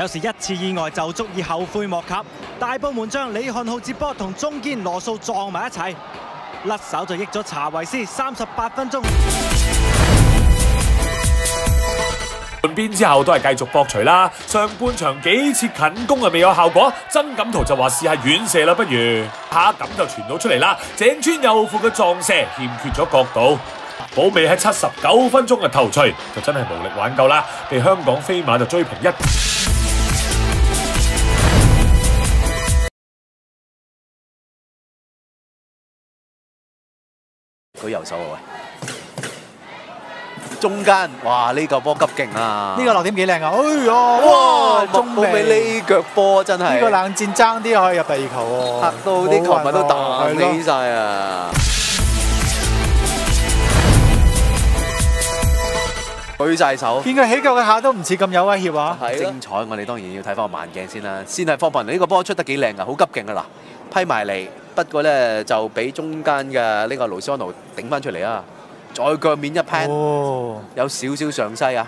有時一次意外就足以後悔莫及。大部門將李漢浩接波同中堅羅素撞埋一齊，甩手就益咗查維斯三十八分鐘。換邊之後都係繼續搏錘啦。上半場幾次近攻啊未有效果，曾錦圖就話試下遠射啦，不如下一咁就傳到出嚟啦。井川佑輔嘅撞射欠缺咗角度，保美喺七十九分鐘嘅頭槌就真係無力挽救啦，被香港飛馬就追平一。佢右手啊喂，中間哇呢、個波急勁啊！呢個落點幾靚啊！哎呀，哇哇，中中美尾呢腳波真係呢個冷戰爭啲可以入第二球喎，嚇到啲球迷都彈係咯起晒啊！舉晒手。見佢起腳嘅下都唔似咁有威脅啊！精彩，我哋當然要睇翻個慢鏡先啦。先係方博仁呢個波出得幾靚啊，好急勁噶啦，批埋嚟，不過咧就俾中間嘅呢個盧斯安奴頂翻出嚟啊，再腳面一 pan，哦，有少少上西啊，